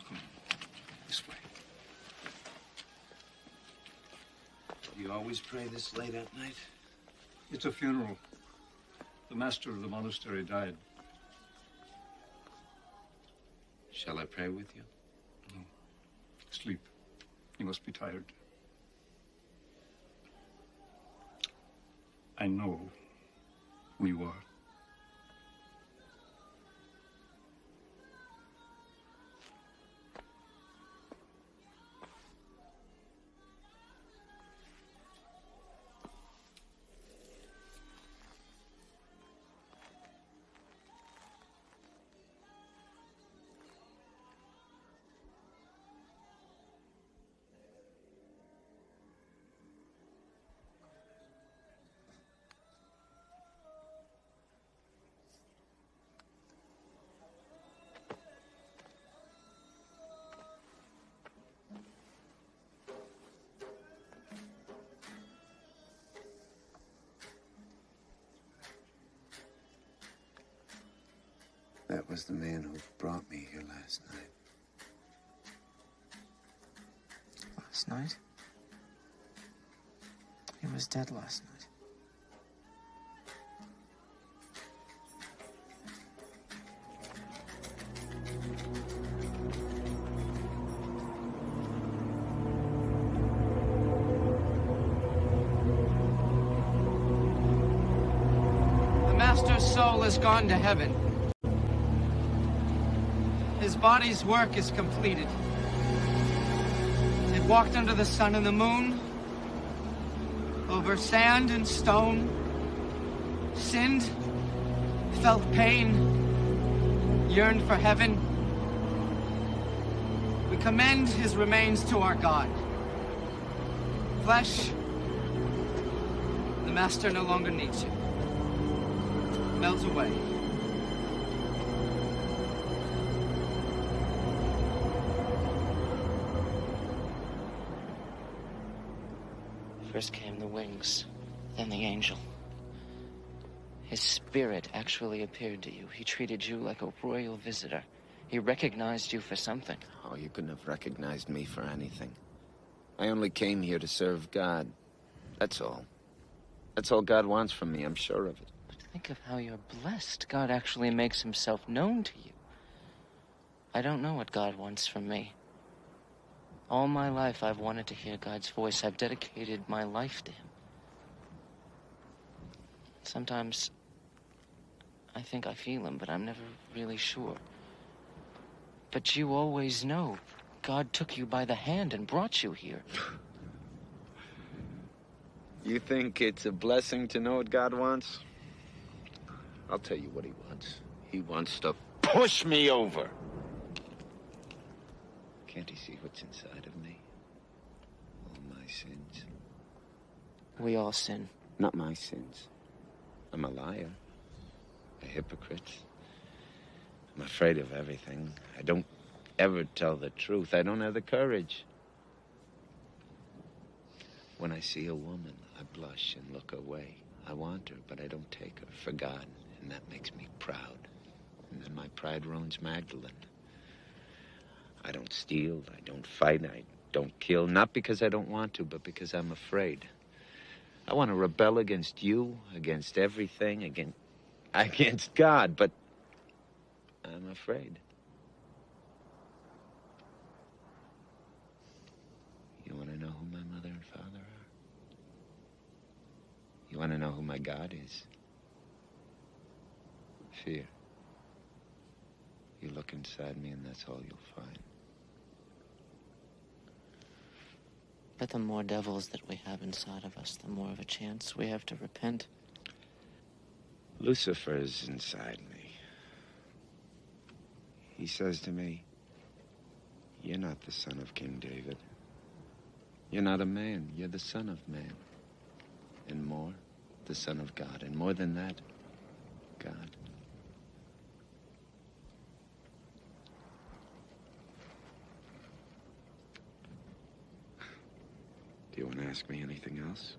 Welcome. This way. Do you always pray this late at night? It's a funeral. The master of the monastery died. Shall I pray with you? No. Sleep. You must be tired. I know who you are. That was the man who brought me here last night. Last night? He was dead last night. The Master's soul has gone to heaven. His body's work is completed. It walked under the sun and the moon, over sand and stone, sinned, felt pain, yearned for heaven. We commend his remains to our God. Flesh, the Master no longer needs you. Melts away. First came the wings, then the angel. His spirit actually appeared to you. He treated you like a royal visitor. He recognized you for something. Oh, you couldn't have recognized me for anything. I only came here to serve God. That's all. That's all God wants from me, I'm sure of it. But think of how you're blessed. God actually makes himself known to you. I don't know what God wants from me. All my life, I've wanted to hear God's voice. I've dedicated my life to Him. Sometimes I think I feel Him, but I'm never really sure. But you always know. God took you by the hand and brought you here. You think it's a blessing to know what God wants? I'll tell you what he wants. He wants to push me over. Can't he see what's inside of me? All my sins. We all sin. Not my sins. I'm a liar. A hypocrite. I'm afraid of everything. I don't ever tell the truth. I don't have the courage. When I see a woman, I blush and look away. I want her, but I don't take her for God, and that makes me proud. And then my pride ruins Magdalene. I don't steal, I don't fight, I don't kill, not because I don't want to, but because I'm afraid. I want to rebel against you, against everything, against against God, but I'm afraid. You want to know who my mother and father are? You want to know who my God is? Fear. You look inside me, and that's all you'll find. But the more devils that we have inside of us, the more of a chance we have to repent. Lucifer is inside me. He says to me, You're not the son of King David. You're not a man. You're the son of man. And more, the son of God. And more than that, God. Do you want to ask me anything else?